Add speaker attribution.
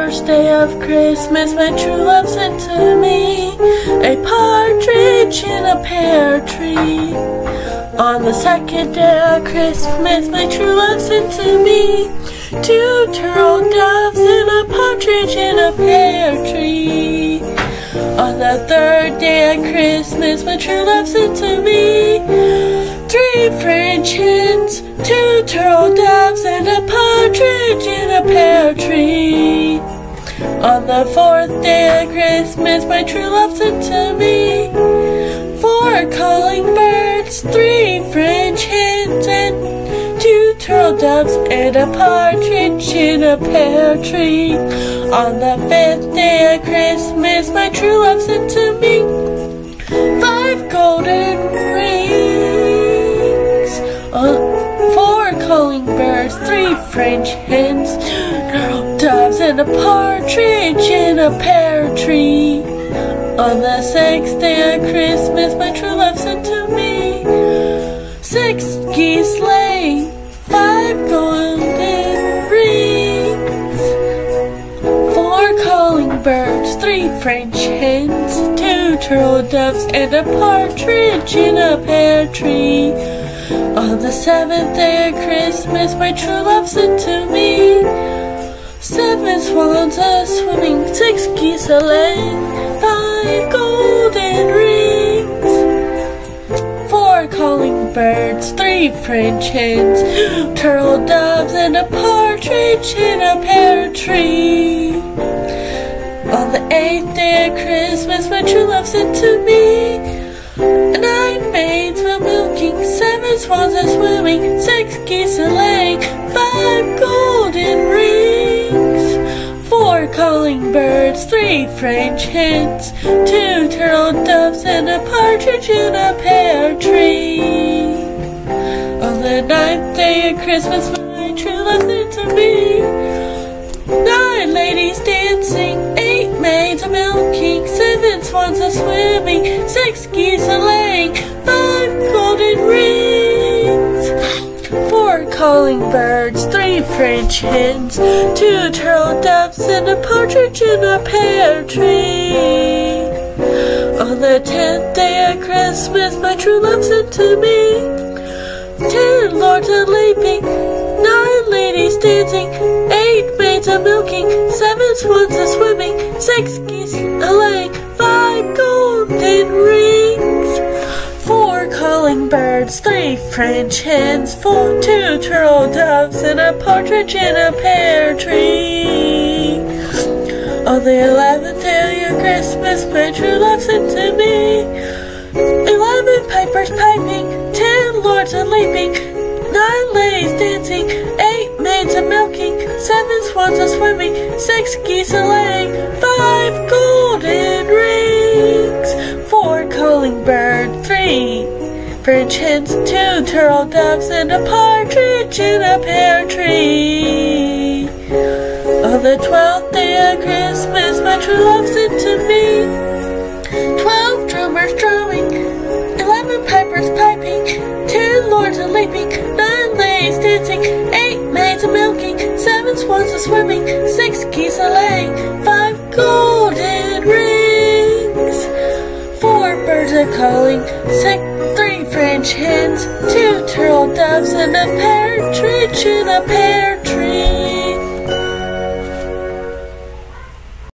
Speaker 1: first day of Christmas, my true love sent to me a partridge in a pear tree. On the second day of Christmas, my true love sent to me two turtle doves and a partridge in a pear tree. On the third day of Christmas, my true love sent to me three French hens, two turtle doves, and a partridge in a pear tree. On the fourth day of Christmas, my true love sent to me four calling birds, three French hens, and two turtle doves, and a partridge in a pear tree. On the fifth day of Christmas, my true love sent to me five golden rings, uh, four calling birds, three French hens, doves, and a partridge in a pear tree. On the sixth day of Christmas, my true love sent to me six geese laying, five golden rings, four calling birds, three French hens, two turtle doves, and a partridge in a pear tree. On the seventh day of Christmas, my true love sent to me seven swans a swimming, six geese a laying, five golden rings, four calling birds, three French hens, turtle doves, and a partridge in a pear tree. On the eighth day of Christmas, my true love sent to me nine maids a milking, seven swans a swimming, six geese a laying, five golden calling birds, three French hens, two turtle doves, and a partridge in a pear tree. On the ninth day of Christmas, my true love sent to me nine ladies dancing, eight maids a milking, seven swans a swimming, six geese a laying, French hens, two turtle doves, and a partridge in a pear tree. On the tenth day of Christmas, my true love sent to me ten lords a leaping, nine ladies dancing, eight maids a milking, seven swans a swimming, six geese calling birds, three French hens, four two turtle doves, and a partridge in a pear tree. On the eleventh day of Christmas, my true love sent to me eleven pipers piping, ten lords a leaping, nine ladies dancing, eight maids a milking, seven swans a swimming, six geese a laying, five golden rings, four calling birds, three Hens, two turtle doves, and a partridge in a pear tree. On the twelfth day of Christmas, my true love sent to me twelve drummers drumming, eleven pipers piping, ten lords a leaping, nine ladies dancing, eight maids a milking, seven swans a swimming, six geese a laying, five golden rings, four birds a calling, six, French hens, two turtle doves, and a partridge in a pear.